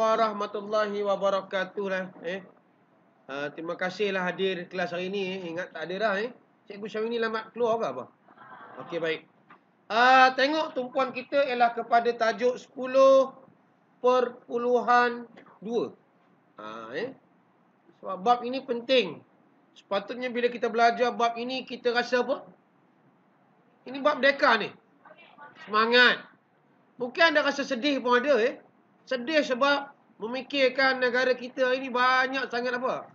warahmatullahi wabarakatuh lah eh. Uh, terima kasihlah hadir kelas hari ni eh. Ingat tak ada dah eh. Cikgu Syawini lambat keluar ke apa? Okey baik. Uh, tengok tumpuan kita ialah kepada tajuk 10 perpuluhan 2. Uh, eh. Sebab bab ini penting. Sepatutnya bila kita belajar bab ini kita rasa apa? Ini bab deka ni. Semangat. Mungkin anda rasa sedih pun ada eh. Sedih sebab memikirkan negara kita ini banyak sangat apa?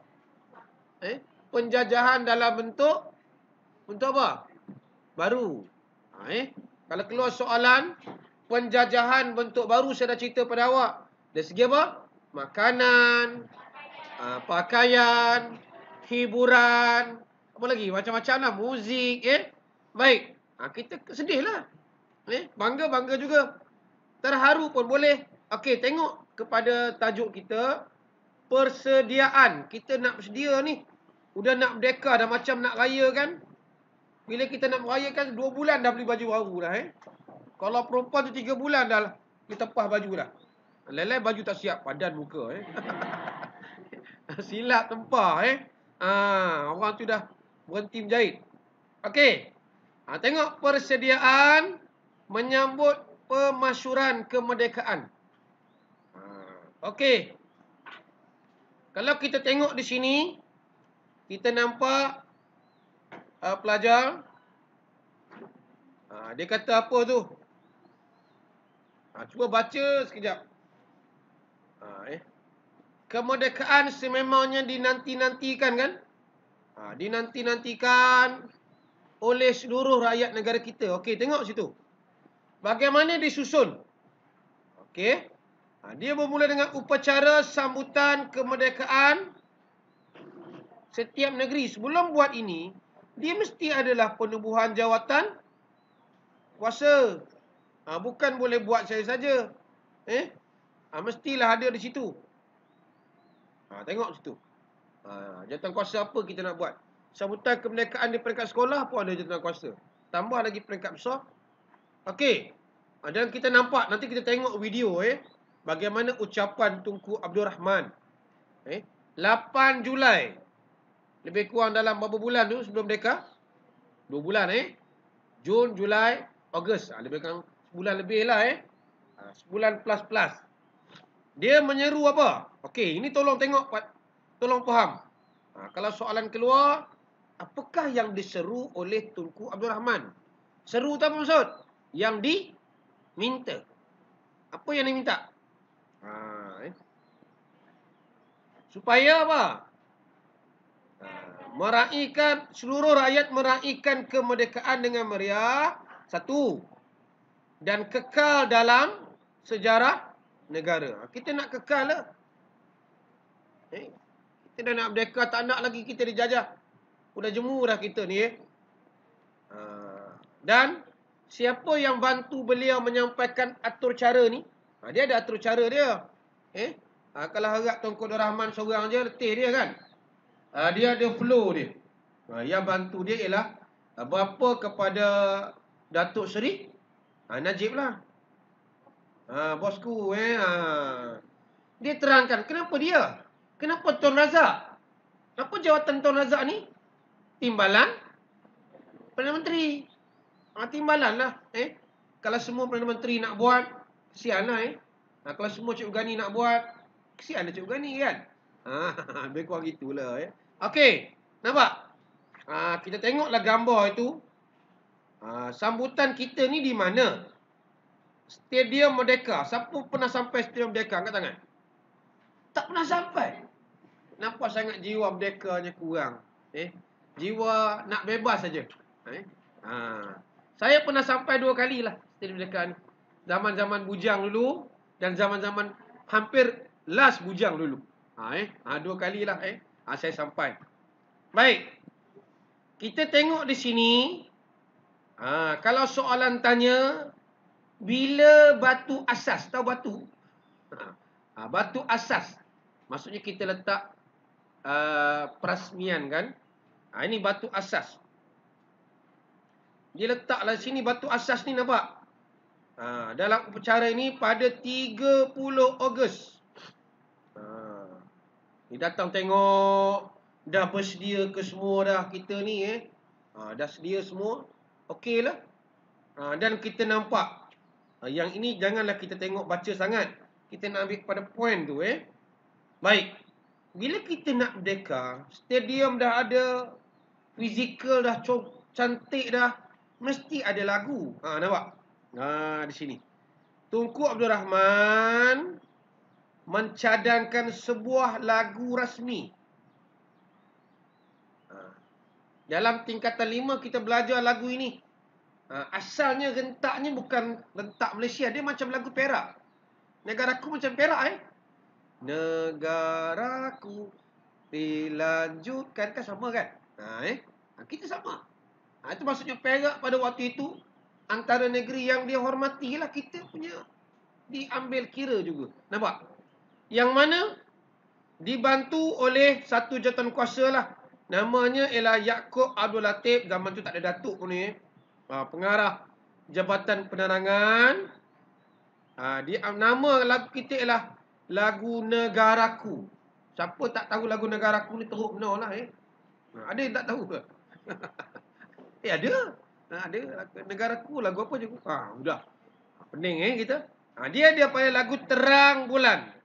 Eh, penjajahan dalam bentuk bentuk apa? Baru. Ha, eh, kalau keluar soalan penjajahan bentuk baru saya dah cerita pada awak. Dari segi apa? Makanan, uh, pakaian, hiburan, apa lagi? Macam-macam lah. Muzik, eh. Baik. Ha, kita sedihlah. Eh, bangga-bangga juga. Terharu pun boleh. Okey, tengok kepada tajuk kita persediaan. Kita nak bersedia ni. Udah nak berdeka dah macam nak raya kan. Bila kita nak merayakan dua bulan dah beli baju baru dah eh. Kalau perempuan tu tiga bulan dah dia tepah baju dah. Lelai baju tak siap padan muka eh. Silap tempah eh. Ha, orang tu dah berhenti menjahit. Okey. Ha, tengok persediaan menyambut pemasyuran kemerdekaan. Okey. Kalau kita tengok di sini, kita nampak uh, pelajar. Uh, dia kata apa tu? Uh, cuba baca sekejap. Uh, eh. Kemerdekaan sememangnya dinanti-nantikan kan? Uh, dinanti-nantikan oleh seluruh rakyat negara kita. Okey, tengok situ. Bagaimana disusun? Okey. Ha, dia bermula dengan upacara sambutan kemerdekaan setiap negeri. Sebelum buat ini, dia mesti adalah penubuhan jawatan kuasa. Ha, bukan boleh buat saya saja. Eh? Ha, mestilah ada di situ. Ha, tengok situ. Ha, jawatan kuasa apa kita nak buat? Sambutan kemerdekaan di peringkat sekolah pun ada jawatan kuasa. Tambah lagi peringkat besar. Okey. Ha, dan kita nampak, nanti kita tengok video eh bagaimana ucapan Tunku Abdul Rahman. Eh, 8 Julai. Lebih kurang dalam berapa bulan tu sebelum mereka? 2 bulan eh. Jun, Julai, Ogos. Ha, lebih kurang sebulan lebih lah eh. Ha, sebulan plus-plus. Dia menyeru apa? Okey, ini tolong tengok. Tolong faham. Ha, kalau soalan keluar, apakah yang diseru oleh Tunku Abdul Rahman? Seru tak maksud? Yang diminta. Apa yang diminta? Ha, eh. Supaya apa? Ha, meraihkan seluruh rakyat meraihkan kemerdekaan dengan meriah. Satu. Dan kekal dalam sejarah negara. Ha, kita nak kekal lah. Eh, kita dah nak merdeka, tak nak lagi kita dijajah. Sudah jemu dah kita ni. Eh. Ha, dan siapa yang bantu beliau menyampaikan atur cara ni? Ha, dia ada atur cara dia. Eh? Ha, kalau harap Tuan Kodor Rahman seorang je, letih dia kan? Ha, dia ada flow dia. Ha, yang bantu dia ialah ha, berapa kepada Datuk Seri ha, Najib lah. Ha, bosku eh. Ha. Dia terangkan, kenapa dia? Kenapa Tuan Razak? Apa jawatan Tuan Razak ni? Timbalan Perdana Menteri. Ha, timbalan lah. Eh? Kalau semua Perdana Menteri nak buat, Kesian lah eh. Nah, kalau semua Cik Gani nak buat, kesian lah Cik Gani kan. Ha, lebih kurang gitulah eh. Okey, nampak? Ha, kita tengoklah gambar itu. Ha, sambutan kita ni di mana? Stadium Merdeka. Siapa pernah sampai Stadium Merdeka? Angkat tangan. Tak pernah sampai. Nampak sangat jiwa merdekanya kurang. Eh, jiwa nak bebas saja. Eh? Ha. Saya pernah sampai dua kali lah Stadium Merdeka ni zaman-zaman bujang dulu dan zaman-zaman hampir last bujang dulu. Ha eh, ha dua kalilah eh. Ha saya sampai. Baik. Kita tengok di sini. Ha kalau soalan tanya bila batu asas, tahu batu? Ha, ha batu asas. Maksudnya kita letak uh, perasmian kan? Ha ini batu asas. Dia letaklah sini batu asas ni nampak? Ha, dalam upacara ini pada 30 Ogos Ha. Dia datang tengok. Dah bersedia ke semua dah kita ni eh. Ha, dah sedia semua. Okey lah. Ha, dan kita nampak. Ha, yang ini janganlah kita tengok baca sangat. Kita nak ambil pada point tu eh. Baik. Bila kita nak merdeka, stadium dah ada, fizikal dah cantik dah, mesti ada lagu. Ha, nampak? Ha, di sini. Tunku Abdul Rahman mencadangkan sebuah lagu rasmi. Ha. Dalam tingkatan lima kita belajar lagu ini. Ha. Asalnya rentaknya bukan rentak Malaysia. Dia macam lagu Perak. Negaraku macam Perak eh. Negaraku dilanjutkan. Kan sama kan? Ha, eh? kita sama. Itu maksudnya Perak pada waktu itu. Antara negeri yang dia hormati lah kita punya diambil kira juga. Nampak? Yang mana dibantu oleh satu jawatan kuasa lah. Namanya ialah Yaakob Abdul Latif. Zaman tu tak ada datuk pun ni. Ha, pengarah Jabatan Penerangan. Ha, dia, nama lagu kita ialah Lagu Negaraku. Siapa tak tahu lagu Negaraku ni teruk benar lah eh. Ha, ada yang tak tahu ke? eh ada. Ha, ada. Negaraku lagu apa je. Ha, sudah. Pening eh kita. Ha, dia dia pakai lagu Terang Bulan.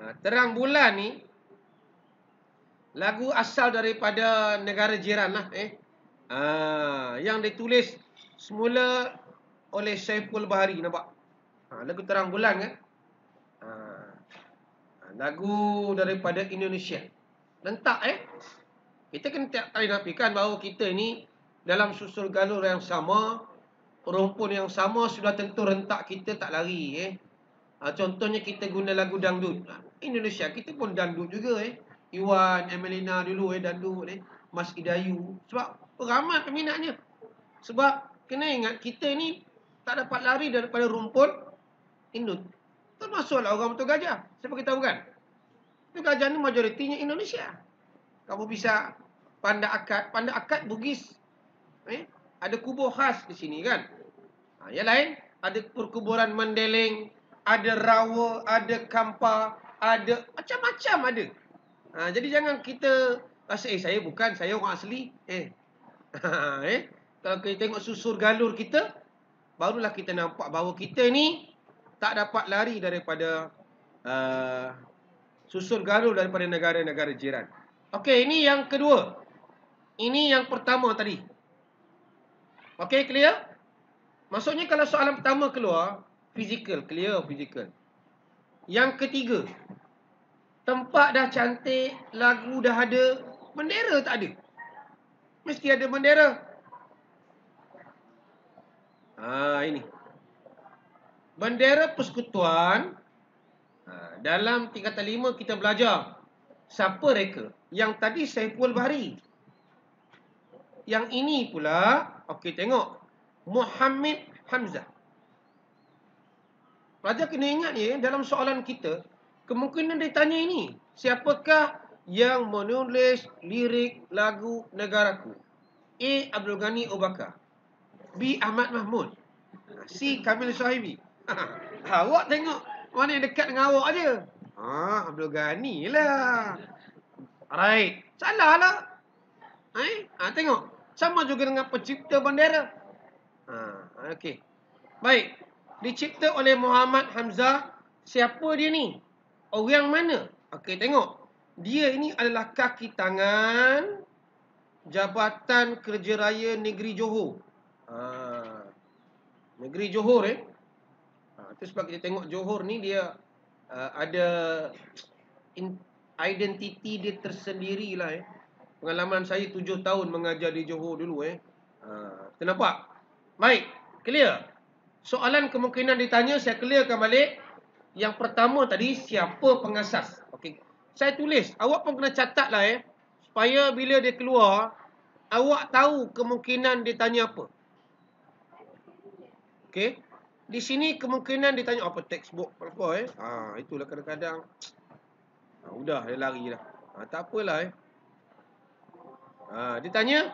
Ha, terang bulan ni lagu asal daripada negara jiran lah eh. Ha, yang ditulis semula oleh Syaiful Bahari nampak. Ha, lagu terang bulan kan. Ha, lagu daripada Indonesia. Lentak eh. Kita kena tak boleh nafikan bahawa kita ni dalam susul galur yang sama, rumpun yang sama sudah tentu rentak kita tak lari eh. Ha, contohnya kita guna lagu dangdut. Ha, Indonesia kita pun dangdut juga eh. Iwan, Emelina dulu eh dangdut eh. Mas Idayu. Sebab ramai peminatnya. Sebab kena ingat kita ni tak dapat lari daripada rumput indut. Termasuklah orang betul gajah. Siapa kita tahu kan? Itu gajah ni majoritinya Indonesia. Kamu bisa pandai akad. Pandai akad Bugis. Eh? Ada kubur khas di sini kan? Ha, yang lain, ada perkuburan Mendeleng, ada rawa, ada kampa, ada macam-macam ada. Ha, jadi jangan kita rasa eh saya bukan, saya orang asli. Eh. eh. Kalau kita tengok susur galur kita, barulah kita nampak bahawa kita ni tak dapat lari daripada uh, susur galur daripada negara-negara jiran. Okey, ini yang kedua. Ini yang pertama tadi. Okey, clear? Maksudnya kalau soalan pertama keluar, Physical, clear physical. Yang ketiga. Tempat dah cantik, lagu dah ada, bendera tak ada. Mesti ada bendera. Ha, ini. Bendera persekutuan. Ha, dalam tingkatan lima kita belajar. Siapa reka? Yang tadi Saiful Bahari. Yang ini pula, okey tengok. Muhammad Hamzah. Pelajar kena ingat ni, dalam soalan kita, kemungkinan dia tanya ini. Siapakah yang menulis lirik lagu negaraku? A. Abdul Ghani Obaka. B. Ahmad Mahmud. C. Kamil Sahibi. Ha, awak tengok mana yang dekat dengan awak aja. Ha, Abdul Ghani lah. Alright. Salah lah. Eh? Ha, tengok. Sama juga dengan pencipta bendera. Ha, okay. Baik dicipta oleh Muhammad Hamzah. Siapa dia ni? Orang mana? Okey, tengok. Dia ini adalah kaki tangan Jabatan Kerja Raya Negeri Johor. Ha. Negeri Johor eh. Ha, itu sebab kita tengok Johor ni dia uh, ada identiti dia tersendiri lah eh. Pengalaman saya tujuh tahun mengajar di Johor dulu eh. Ha, kita nampak? Baik, clear? Soalan kemungkinan ditanya saya clearkan balik. Yang pertama tadi siapa pengasas? Okey. Saya tulis, awak pun kena catatlah eh supaya bila dia keluar awak tahu kemungkinan ditanya apa. Okey. Di sini kemungkinan ditanya apa textbook apa eh. Ha itulah kadang-kadang ha, sudah dia lari dah. Ha tak apalah eh. Ha ditanya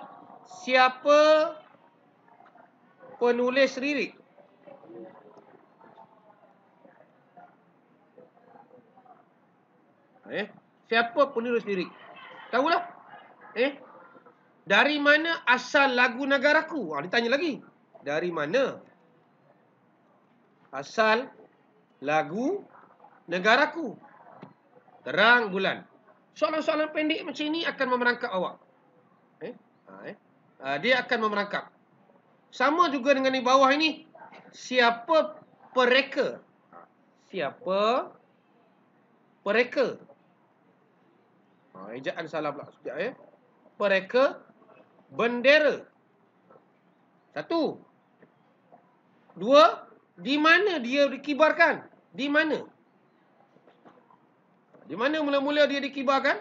siapa penulis lirik? Eh, siapa penulis lirik? Tahulah. Eh, dari mana asal lagu negaraku? Ha, ditanya lagi. Dari mana asal lagu negaraku? Terang bulan. Soalan-soalan pendek macam ini akan memerangkap awak. Eh? Ha, eh? Ha, dia akan memerangkap. Sama juga dengan di bawah ini. Siapa pereka? Siapa pereka? Ha, ejaan salah pula. Sekejap ya. Pereka bendera. Satu. Dua. Di mana dia dikibarkan? Di mana? Di mana mula-mula dia dikibarkan?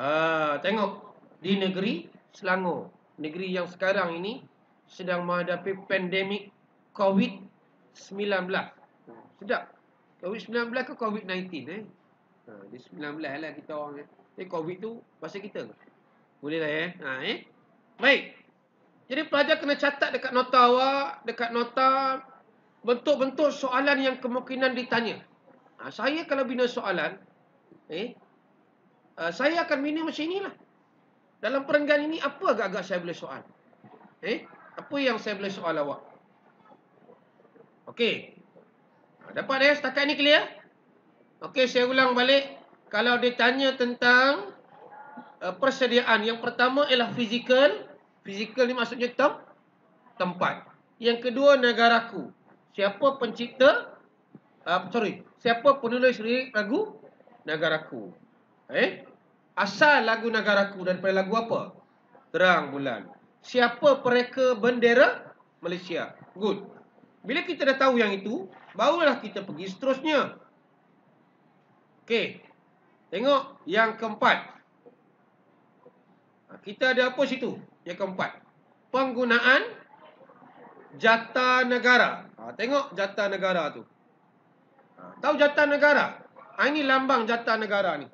Ha, tengok. Di negeri Selangor. Negeri yang sekarang ini sedang menghadapi pandemik COVID-19. Sedap. COVID-19 ke COVID-19 eh? Ha, dia 19 lah kita orang eh. Tapi COVID tu bahasa kita? Boleh lah eh. Ha, eh? Baik. Jadi pelajar kena catat dekat nota awak, dekat nota bentuk-bentuk soalan yang kemungkinan ditanya. Ha, saya kalau bina soalan, eh, uh, saya akan bina macam inilah. Dalam perenggan ini, apa agak-agak saya boleh soal? Eh, apa yang saya boleh soal awak? Okey. Dapat ya setakat ni clear? Okey, saya ulang balik. Kalau ditanya tentang uh, persediaan, yang pertama ialah fizikal. Fizikal ni maksudnya tem tempat. Yang kedua, negaraku. Siapa pencipta? Uh, sorry. Siapa penulis lagu? Negaraku. Eh? Asal lagu negaraku daripada lagu apa? Terang bulan. Siapa pereka bendera? Malaysia. Good. Bila kita dah tahu yang itu, barulah kita pergi seterusnya. Okey. Tengok yang keempat. Ha, kita ada apa situ? Yang keempat. Penggunaan jata negara. Ha, tengok jata negara tu. Ha, tahu jata negara? Ini lambang jata negara ni.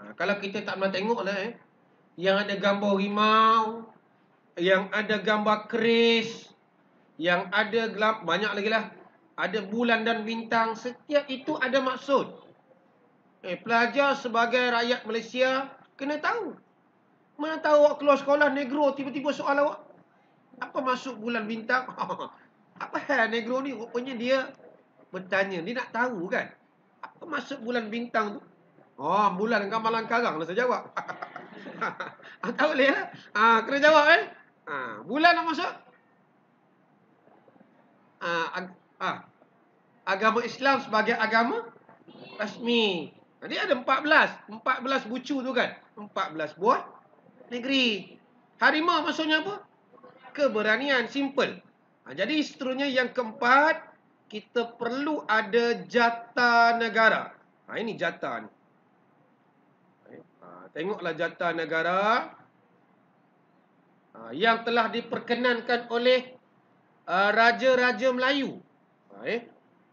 Ha, kalau kita tak pernah tengok lah eh. Yang ada gambar rimau. Yang ada gambar keris. Yang ada gelap, banyak lagi lah. Ada bulan dan bintang. Setiap itu ada maksud. Eh, pelajar sebagai rakyat Malaysia kena tahu. Mana tahu awak keluar sekolah negro tiba-tiba soal awak. Apa masuk bulan bintang? Apa hal negro ni? Rupanya dia bertanya. Dia nak tahu kan? Apa masuk bulan bintang tu? Oh, bulan kamalan karang lah saya jawab. ah, tak boleh lah. Ah, kena jawab eh. Ah, bulan nak masuk? Ah, ag- ah, agama Islam sebagai agama rasmi. Jadi ada 14. 14 bucu tu kan. 14 buah negeri. Harimau maksudnya apa? Keberanian. Simple. Ha, jadi seterusnya yang keempat. Kita perlu ada jata negara. Ha, ini jata ni. Ha, tengoklah jata negara. Ha, yang telah diperkenankan oleh uh, Raja-Raja Melayu. Ha, eh?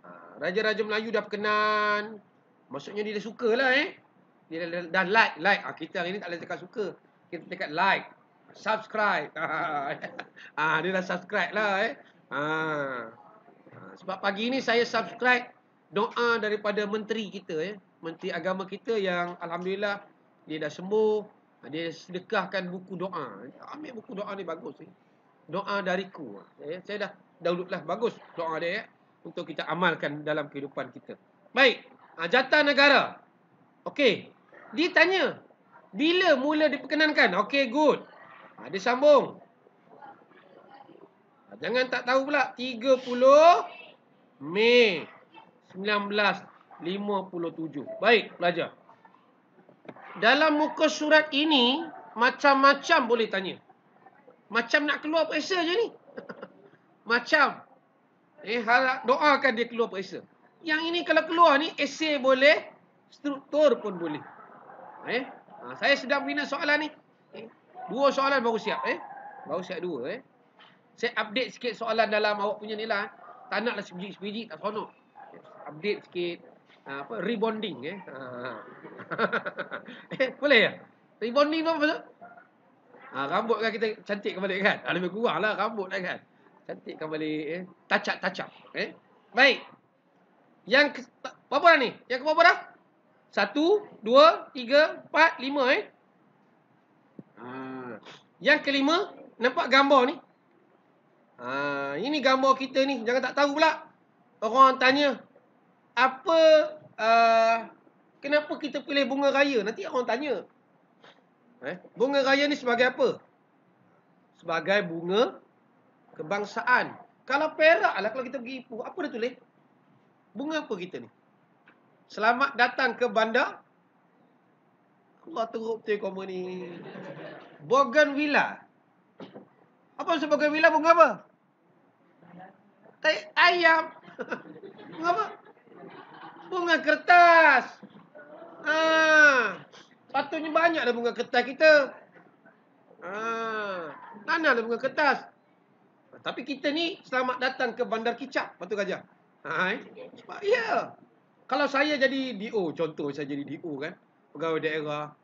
ha, Raja-Raja Melayu dah perkenan. Maksudnya dia dah suka lah eh. Dia dah, dah like. like. Ha, kita hari ni tak boleh cakap suka. Kita cakap like. Subscribe. ha, dia dah subscribe lah eh. Ha. ha. Sebab pagi ni saya subscribe doa daripada menteri kita eh. Menteri agama kita yang Alhamdulillah dia dah sembuh. Dia sedekahkan buku doa. Ambil buku doa ni bagus. Doa dariku. Eh. Saya dah download lah. Bagus doa dia eh. Untuk kita amalkan dalam kehidupan kita. Baik. Ha, jatah negara. Okey. Dia tanya. Bila mula diperkenankan? Okey, good. Ha, dia sambung. Ha, jangan tak tahu pula. 30 Mei 1957. Baik, pelajar. Dalam muka surat ini, macam-macam boleh tanya. Macam nak keluar periksa je ni. macam. Eh, harap doakan dia keluar periksa. Yang ini kalau keluar ni esei boleh, struktur pun boleh. Eh? Ha, saya sedang bina soalan ni. Eh? Dua soalan baru siap eh. Baru siap dua eh. Saya update sikit soalan dalam awak punya ni lah. Tak naklah sebiji-sebiji tak seronok. Update sikit. Ha, apa rebonding eh. Ha. eh boleh ya? Rebonding apa maksud? Ha, rambut kan kita cantikkan balik kan? Ha, lebih kurang lah rambut lah kan? Cantikkan balik eh. Touch up. Eh? Baik. Yang ke, berapa dah ni? Yang ke berapa dah? Satu, dua, tiga, empat, lima eh. Ha. Yang kelima, nampak gambar ni? Ha, ini gambar kita ni. Jangan tak tahu pula. Orang tanya, apa, uh, kenapa kita pilih bunga raya? Nanti orang tanya. Eh, bunga raya ni sebagai apa? Sebagai bunga kebangsaan. Kalau perak lah kalau kita pergi Ipoh. Apa dia tulis? Bunga apa kita ni? Selamat datang ke bandar. Allah teruk betul koma ni. Bougainvillea. Apa sebab Bougainvillea bunga apa? Tai ayam. bunga apa? Bunga kertas. Ah. Patutnya banyak dah bunga kertas kita. Mana ada bunga kertas? Tapi kita ni selamat datang ke Bandar Kicap. Betul Gajah? Ha, eh? Sebab ya. Kalau saya jadi DO, contoh saya jadi DO kan, pegawai daerah,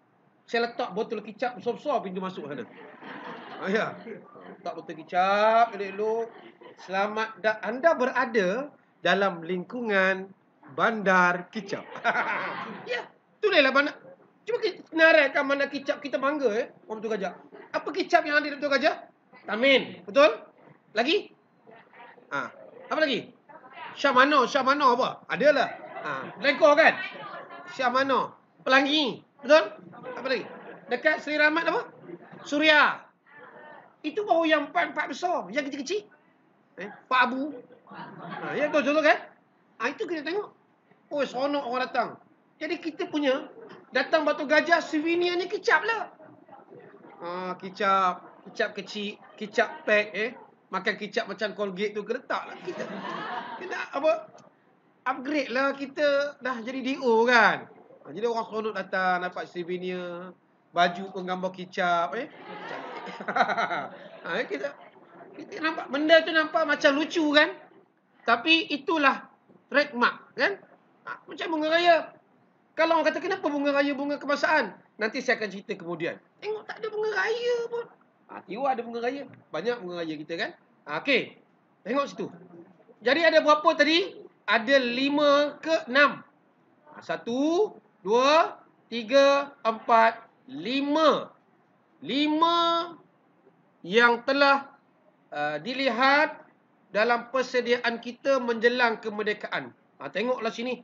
saya letak botol kicap besar-besar pintu masuk sana. Ha, ya. Letak botol kicap, elok-elok. Selamat da- anda berada dalam lingkungan bandar kicap. ya, tulislah bandar. Cuba kita naraikan bandar kicap kita bangga eh. Orang betul gajah. Apa kicap yang ada di betul gajah? Tamin. Betul? Lagi? Ha. Apa lagi? Syamano, Syamano apa? Adalah. Ha, Lengkor kan? Syah mana? Pelangi. Betul? Apa lagi? Dekat Seri Rahmat apa? Suria. Itu baru yang empat-empat besar. Yang kecil-kecil. Eh, Pak Abu. Ha, ya tu contoh kan? Ha, itu kita tengok. Oh, seronok orang datang. Jadi kita punya datang Batu Gajah souvenir ni kicap lah. Ha, kicap. Kicap kecil. Kicap pack eh. Makan kicap macam Colgate tu. Keretak lah kita. Kita apa? upgrade lah kita dah jadi DO kan. Ha, jadi orang seronok datang dapat souvenir, baju penggambar kicap eh. ha, kita kita nampak benda tu nampak macam lucu kan? Tapi itulah trademark kan? Ha, macam bunga raya. Kalau orang kata kenapa bunga raya bunga kebangsaan? Nanti saya akan cerita kemudian. Tengok tak ada bunga raya pun. Ha, tiwa ada bunga raya. Banyak bunga raya kita kan? Ha, Okey. Tengok situ. Jadi ada berapa tadi? ada lima ke enam. Satu, dua, tiga, empat, lima. Lima yang telah uh, dilihat dalam persediaan kita menjelang kemerdekaan. Ha, tengoklah sini.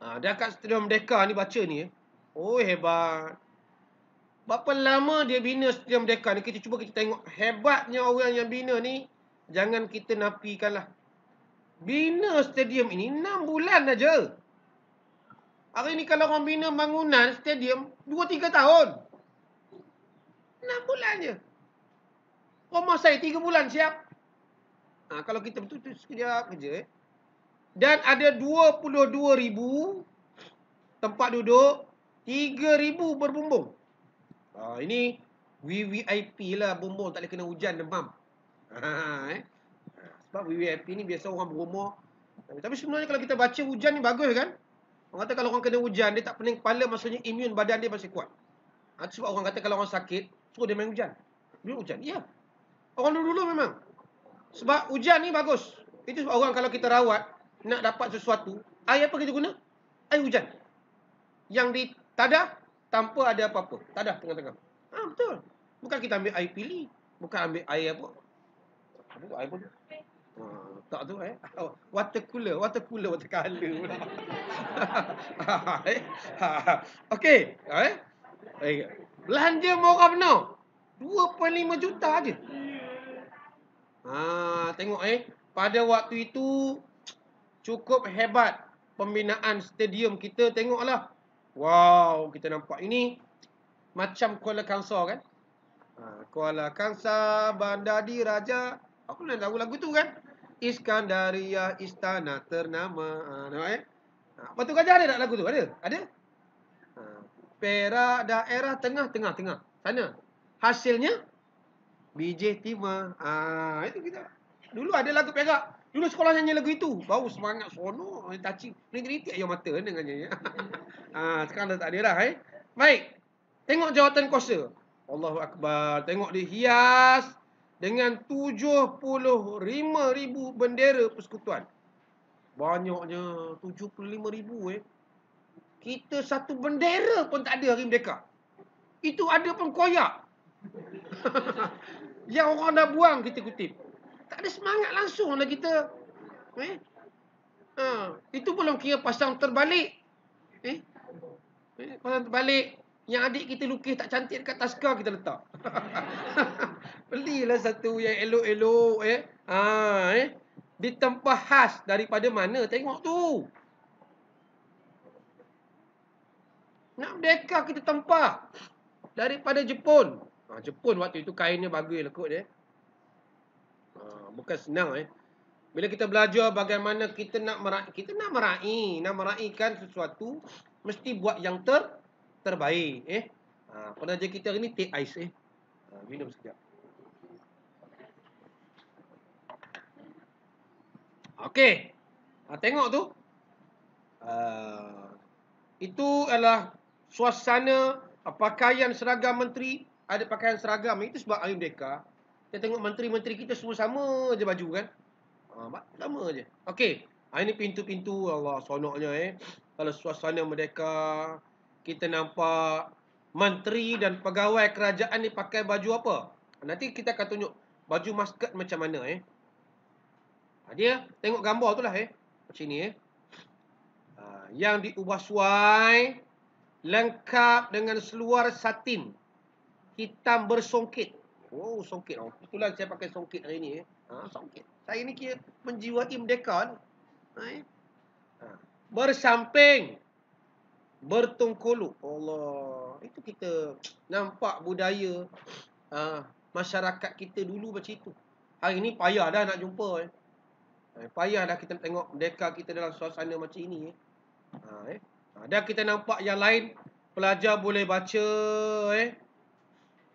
Ha, dia kat Stadium Merdeka ni baca ni. Eh. Oh hebat. Berapa lama dia bina Stadium Merdeka ni? Kita cuba kita tengok. Hebatnya orang yang bina ni. Jangan kita nafikanlah. Bina stadium ini 6 bulan aja. Hari ni kalau orang bina bangunan stadium 2-3 tahun. 6 bulan je. Rumah saya 3 bulan siap. Ha, kalau kita betul-betul sekejap kerja. Eh. Dan ada 22 ribu tempat duduk. 3 ribu berbumbung. Ha, ini VVIP lah bumbung tak boleh kena hujan demam. Ha, eh. Sebab WWIP ni biasa orang berumur. Tapi sebenarnya kalau kita baca hujan ni bagus kan? Orang kata kalau orang kena hujan, dia tak pening kepala maksudnya imun badan dia masih kuat. Ha, sebab orang kata kalau orang sakit, suruh dia main hujan. Dia hujan. Ya. Orang dulu-dulu memang. Sebab hujan ni bagus. Itu sebab orang kalau kita rawat, nak dapat sesuatu, air apa kita guna? Air hujan. Yang di tadah, tanpa ada apa-apa. Tadah tengah-tengah. Ha, betul. Bukan kita ambil air pilih. Bukan ambil air apa. Apa tu? Air tu? Ha, tak tu eh. Oh, water cooler, water cooler, water color pula. eh. Okey, eh. Eh. Belanja murah benar. 2.5 juta aja. Ha, tengok eh. Pada waktu itu cukup hebat pembinaan stadium kita tengoklah. Wow, kita nampak ini macam Kuala Kangsar kan? Ha, Kuala Kangsar, Bandar Diraja. Aku nak tahu lagu tu kan? Iskandaria Istana Ternama. Ha, nampak eh? Ha, apa tu gajah ada tak lagu tu? Ada? Ada? Perak daerah tengah-tengah tengah. Sana. Hasilnya BJ Tima. Ha, itu kita. Dulu ada lagu Perak. Dulu sekolah nyanyi lagu itu. Bau semangat sono, touching. Negeri tiak air mata dengan nyanyi. ha, sekarang dah tak ada dah eh. Baik. Tengok jawatan kuasa. Allahu akbar. Tengok dia hias dengan 75 ribu bendera persekutuan. Banyaknya 75 ribu eh. Kita satu bendera pun tak ada hari merdeka. Itu ada pun koyak. Yang orang dah buang kita kutip. Tak ada semangat langsung lah kita. Eh? Ha, itu belum kira pasang terbalik. Eh? eh? Pasang terbalik. Yang adik kita lukis tak cantik dekat taskar kita letak. Belilah satu yang elok-elok. Eh? Ha, eh? Di tempat khas daripada mana? Tengok tu. Nak merdeka kita tempat. Daripada Jepun. Ha, Jepun waktu itu kainnya bagus kot dia. Ha, bukan senang eh. Bila kita belajar bagaimana kita nak meraih, kita nak meraih, nak meraihkan sesuatu, mesti buat yang ter terbaik eh. Ha, penaja kita hari ni take ais eh. Ha, minum sekejap. Okey. Ha, tengok tu. Uh, itu adalah suasana pakaian seragam menteri ada pakaian seragam itu sebab hari merdeka kita tengok menteri-menteri kita semua sama je baju kan? Ha, sama je. Okey ha, ini pintu-pintu Allah sonoknya eh. Kalau suasana merdeka kita nampak menteri dan pegawai kerajaan ni pakai baju apa? Nanti kita akan tunjuk baju masket macam mana eh. Ha, dia tengok gambar tu lah eh. Macam ni eh. Ha, yang diubah suai lengkap dengan seluar satin hitam bersongkit. Oh, songkit. Oh, itulah saya pakai songkit hari ni. Eh. Ha, songkit. Saya ni kira menjiwai merdeka. Ha, eh. ha. Bersamping. Bertungkuluk. Allah. Itu kita nampak budaya ha, masyarakat kita dulu macam itu. Hari ni payah dah nak jumpa. Eh. Ha, payah dah kita tengok merdeka kita dalam suasana macam ini. Eh. Ha, eh. Ha, dan kita nampak yang lain. Pelajar boleh baca. Eh.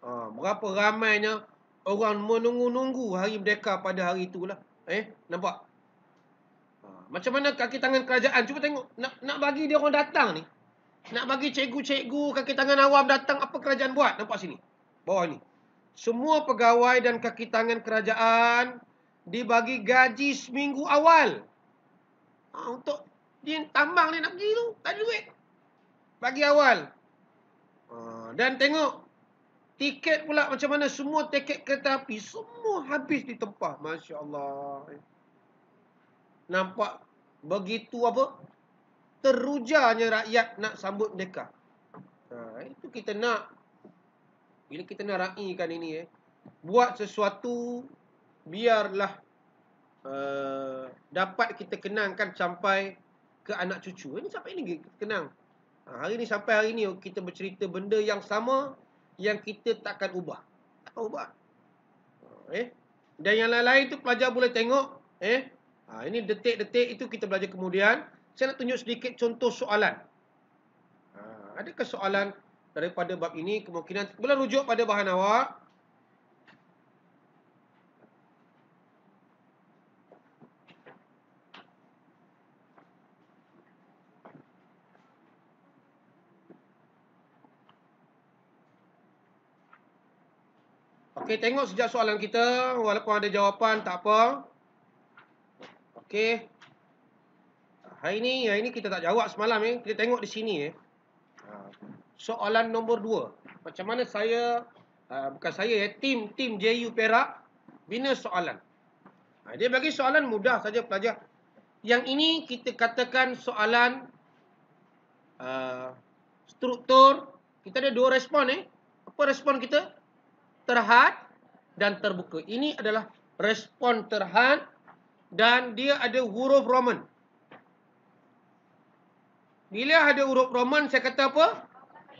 Ha, berapa ramainya orang menunggu-nunggu hari merdeka pada hari itulah. Eh, nampak? Ha, macam mana kaki tangan kerajaan? Cuba tengok. Nak nak bagi dia orang datang ni. Nak bagi cikgu-cikgu kaki tangan awam datang. Apa kerajaan buat? Nampak sini. Bawah ni. Semua pegawai dan kaki tangan kerajaan dibagi gaji seminggu awal. Ha, untuk dia tambang ni nak pergi tu. Tak ada duit. Bagi awal. Ha, dan tengok Tiket pula macam mana semua tiket kereta api semua habis di tempat. Masya-Allah. Nampak begitu apa? Terujarnya rakyat nak sambut mereka. Ha, itu kita nak bila kita nak raikan ini eh. Buat sesuatu biarlah uh, dapat kita kenangkan sampai ke anak cucu. Ini sampai ini kenang. Ha, hari ni sampai hari ni kita bercerita benda yang sama yang kita takkan ubah. Takkan ubah. Eh? Dan yang lain-lain tu pelajar boleh tengok. Eh? Ha, ini detik-detik itu kita belajar kemudian. Saya nak tunjuk sedikit contoh soalan. Ha, adakah soalan daripada bab ini? Kemungkinan boleh rujuk pada bahan awak. Okey, tengok sejak soalan kita. Walaupun ada jawapan, tak apa. Okey. Hari ini, hari ini kita tak jawab semalam. Eh. Kita tengok di sini. Eh. Ha, soalan nombor dua. Macam mana saya, uh, bukan saya, eh, tim tim JU Perak bina soalan. Ha, dia bagi soalan mudah saja pelajar. Yang ini kita katakan soalan uh, struktur. Kita ada dua respon. Eh. Apa respon kita? Terhad dan terbuka. Ini adalah respon terhad dan dia ada huruf Roman. Bila ada huruf Roman, saya kata apa?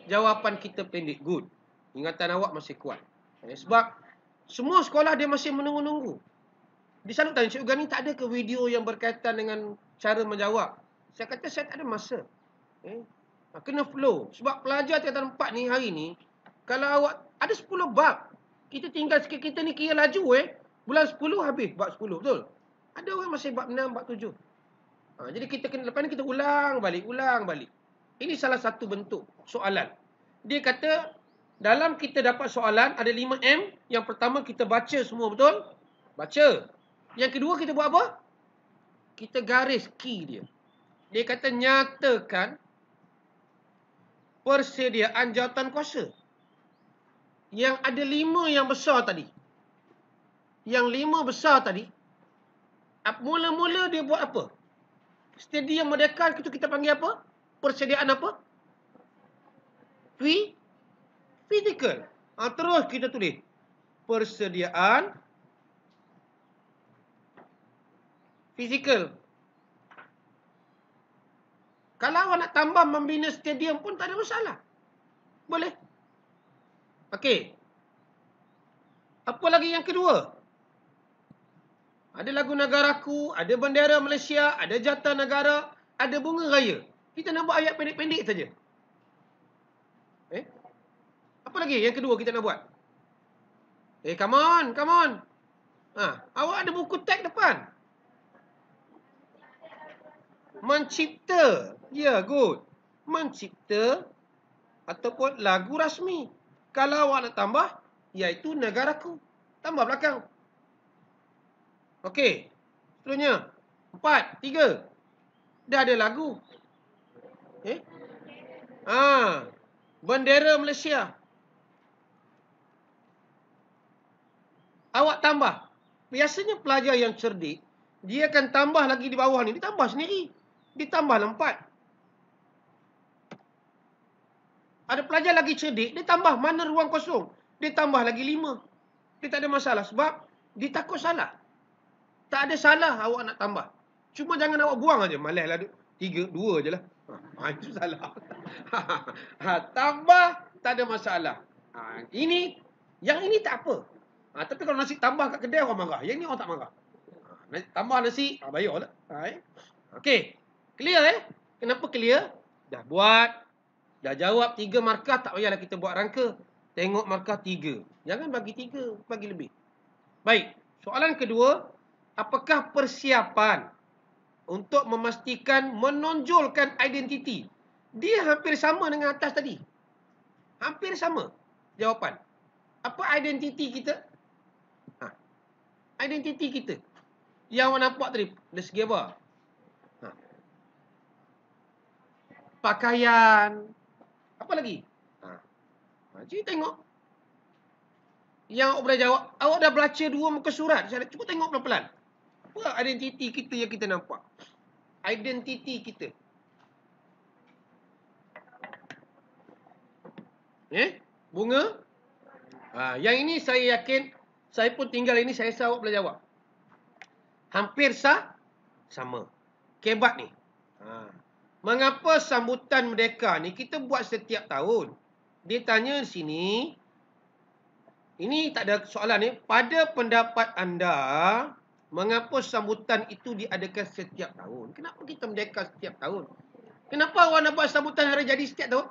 Jawapan kita pendek. Good. Ingatan awak masih kuat. Eh, sebab semua sekolah dia masih menunggu-nunggu. Di sana tanya, Cik Ugani tak ada ke video yang berkaitan dengan cara menjawab? Saya kata saya tak ada masa. Eh, kena flow. Sebab pelajar tingkatan 4 ni hari ni, kalau awak ada 10 bab, kita tinggal sikit kita ni kira laju eh. Bulan 10 habis bab 10 betul. Ada orang masih bab 6, bab 7. Ha, jadi kita kena lepas ni kita ulang balik, ulang balik. Ini salah satu bentuk soalan. Dia kata dalam kita dapat soalan ada 5M. Yang pertama kita baca semua betul? Baca. Yang kedua kita buat apa? Kita garis key dia. Dia kata nyatakan persediaan jawatan kuasa. Yang ada lima yang besar tadi. Yang lima besar tadi. Mula-mula dia buat apa? Stadium Merdeka itu kita panggil apa? Persediaan apa? Fi physical. Ha, terus kita tulis. Persediaan fizikal. Kalau awak nak tambah membina stadium pun tak ada masalah. Boleh. Okey. Apa lagi yang kedua? Ada lagu negaraku, ada bendera Malaysia, ada jata negara, ada bunga raya. Kita nak buat ayat pendek-pendek saja. Eh? Apa lagi yang kedua kita nak buat? Eh, come on, come on. Ha, awak ada buku teks depan. Mencipta Ya, good. Mencipta ataupun lagu rasmi. Kalau awak nak tambah, iaitu negaraku. Tambah belakang. Okey. Seterusnya. Empat, tiga. Dah ada lagu. Eh? Ah, bendera Malaysia. Awak tambah. Biasanya pelajar yang cerdik, dia akan tambah lagi di bawah ni. Tambah sendiri. Ditambah empat. Ada pelajar lagi cerdik, dia tambah mana ruang kosong. Dia tambah lagi lima. Dia tak ada masalah sebab dia takut salah. Tak ada salah awak nak tambah. Cuma jangan awak buang aja. Malas lah. Tiga, dua je lah. Ha, itu salah. ha, tambah, tak ada masalah. Ha, ini, yang ini tak apa. Ha, tapi kalau nasi tambah kat kedai orang marah. Yang ni orang tak marah. Ha, tambah nasi, ha, bayar lah. Ha, eh? Okey. Clear eh? Kenapa clear? Dah buat. Dah jawab tiga markah, tak payahlah kita buat rangka. Tengok markah tiga. Jangan bagi tiga, bagi lebih. Baik, soalan kedua. Apakah persiapan untuk memastikan menonjolkan identiti? Dia hampir sama dengan atas tadi. Hampir sama jawapan. Apa identiti kita? Ha. Identiti kita. Yang awak nampak tadi, segi apa? Ha. Pakaian, apa lagi? Ha. ha Cik tengok. Yang awak boleh jawab. Awak dah baca dua muka surat. Cuba tengok pelan-pelan. Apa identiti kita yang kita nampak? Identiti kita. Eh? Bunga? Ha, yang ini saya yakin. Saya pun tinggal ini. Saya rasa awak boleh jawab. Hampir sah. Sama. Kebat ni. Haa. Mengapa sambutan merdeka ni kita buat setiap tahun? Dia tanya sini. Ini tak ada soalan ni. Pada pendapat anda, mengapa sambutan itu diadakan setiap tahun? Kenapa kita merdeka setiap tahun? Kenapa awak nak buat sambutan hari jadi setiap tahun?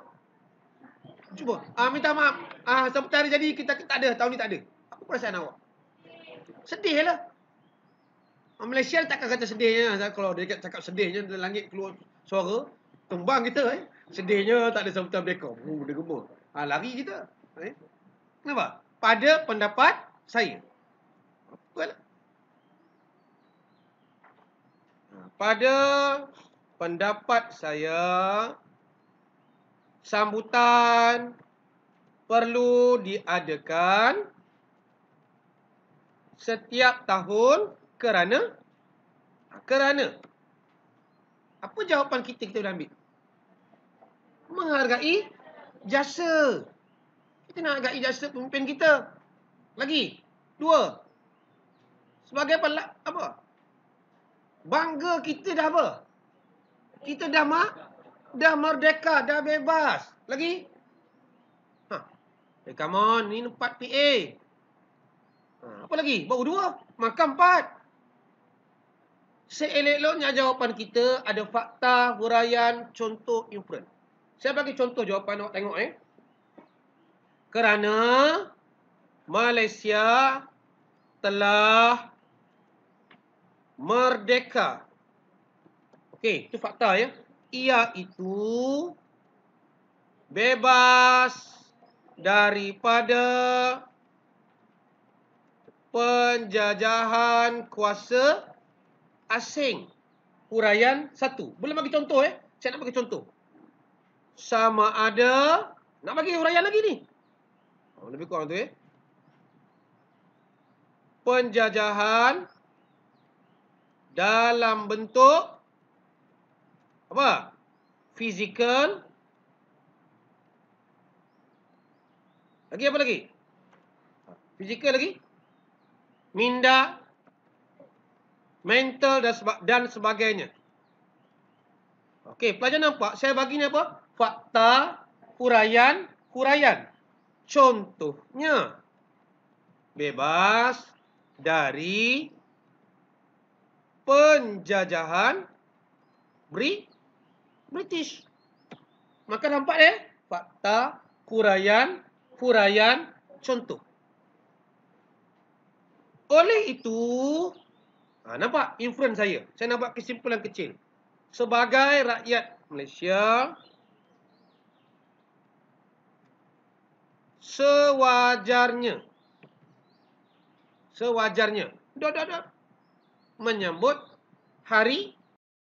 Cuba. Ah minta maaf. Ah sambutan hari jadi kita tak ada tahun ni tak ada. Apa perasaan awak? Sedih lah. Malaysia takkan kata sedihnya. Kalau dia cakap sedihnya, langit keluar suara tumbang kita eh. Sedihnya tak ada sambutan mereka. Oh, dia gemar. Ha, lari kita. Eh? Kenapa? Pada pendapat saya. Betul. Ha, pada pendapat saya sambutan perlu diadakan setiap tahun kerana kerana apa jawapan kita kita boleh ambil? Menghargai jasa. Kita nak hargai jasa pemimpin kita. Lagi. Dua. Sebagai apa? apa? Bangga kita dah apa? Kita dah mak, dah merdeka, dah bebas. Lagi? Ha. Hey, come on, ni 4 PA. Ha, apa lagi? Baru dua. Maka empat. Seelok-eloknya jawapan kita ada fakta, huraian, contoh, inference. Saya bagi contoh jawapan awak tengok eh. Kerana Malaysia telah merdeka. Okey, itu fakta ya. Ia itu bebas daripada penjajahan kuasa asing. Huraian satu. Boleh bagi contoh eh? Saya nak bagi contoh. sama ada nak bagi huraian lagi ni. Oh, lebih kurang tu eh. Penjajahan dalam bentuk apa? Physical. Lagi apa lagi? Physical lagi? Minda. Mental dan, dan sebagainya. Okey, pelajar nampak? Saya bagi ni apa? Fakta, huraian, huraian. Contohnya. Bebas dari penjajahan Bri British. Maka nampak eh? Fakta, huraian, huraian, contoh. Oleh itu, ha, nampak inference saya. Saya nampak kesimpulan kecil. Sebagai rakyat Malaysia, sewajarnya, sewajarnya, dah, dah, dah, menyambut hari